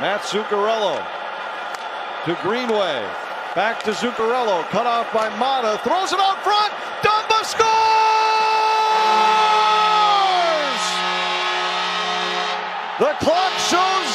Mats Zuccarello to Greenway. Back to Zuccarello. Cut off by Mata. Throws it out front. Dumba scores! The clock shows.